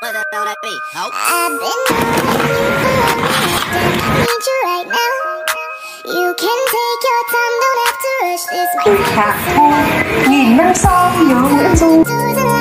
Where the hell that be? Nope. I've been need you right now. You can take your time, don't have to rush this. My cat, nhìn nắng sao, nhớ Nguyễn Du.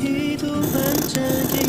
Hidup.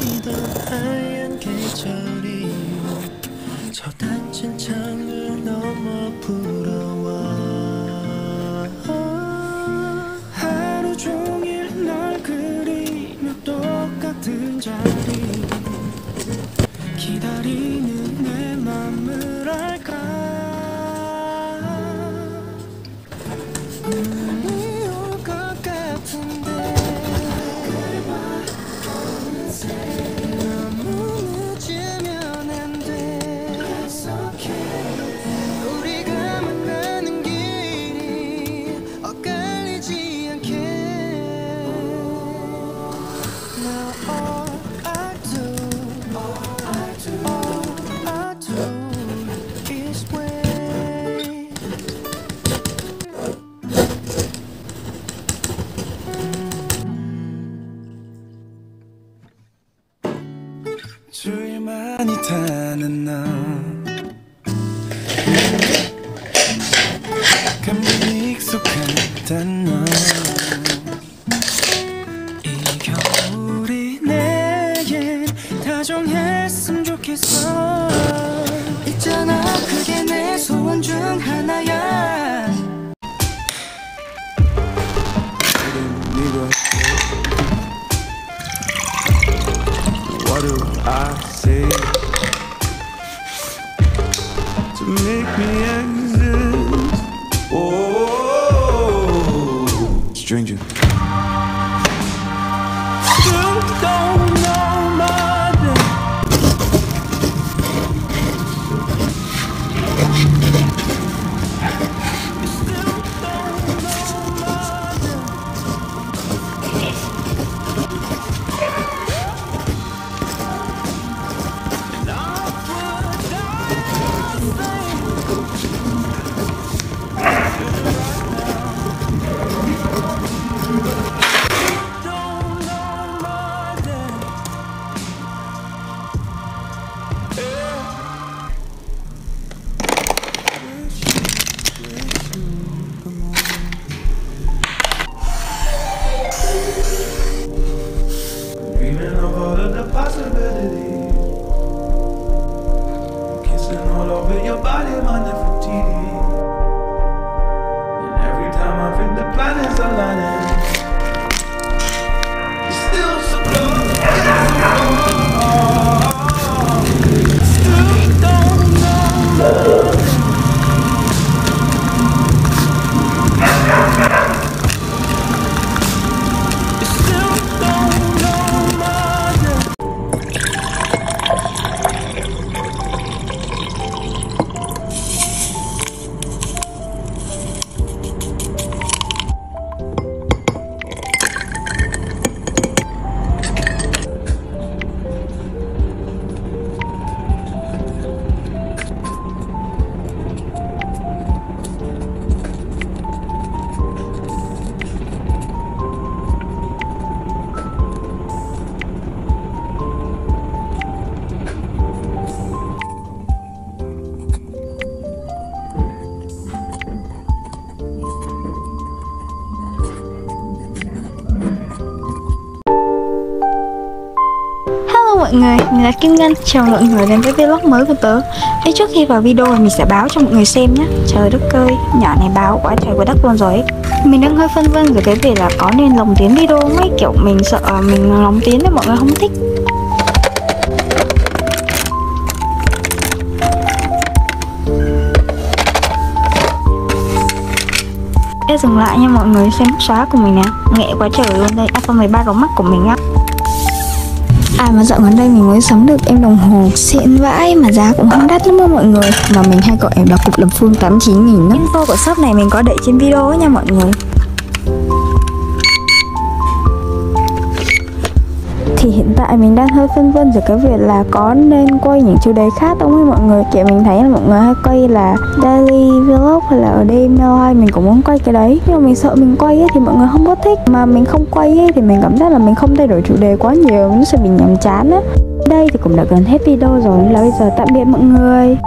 I say to make me angry. người, mình là Kim Ngân, chào mọi người đến với vlog mới của tớ. Thế trước khi vào video mình sẽ báo cho mọi người xem nhé Trời đất ơi, nhỏ này báo quá trời quá đất luôn rồi ấy. Mình đang hơi phân vân về cái việc là có nên lồng tiếng video không Kiểu mình sợ mình lồng tiếng nên mọi người không thích. Ê dừng lại nha mọi người xem xóa của mình nè. Nghệ quá trời luôn đây iPhone 13 rộng mắt của mình á. À mà dạo gần đây mình mới sắm được em đồng hồ xịn vãi mà giá cũng không đắt lắm đâu mọi người. Mà mình hay gọi em là cục lập phương 89 nghìn Info của shop này mình có để trên video nha mọi người. Thì hiện tại mình đang hơi phân vân giữa cái việc là có nên quay những chủ đề khác không ấy mọi người? Kiểu mình thấy là mọi người hay quay là daily vlog hay là ở đây mail hay mình cũng muốn quay cái đấy. Nhưng mà mình sợ mình quay ấy, thì mọi người không có thích. Mà mình không quay ấy, thì mình cảm giác là mình không thay đổi chủ đề quá nhiều. Nó sẽ bị nhàm chán á. Đây thì cũng đã gần hết video rồi. Là bây giờ tạm biệt mọi người.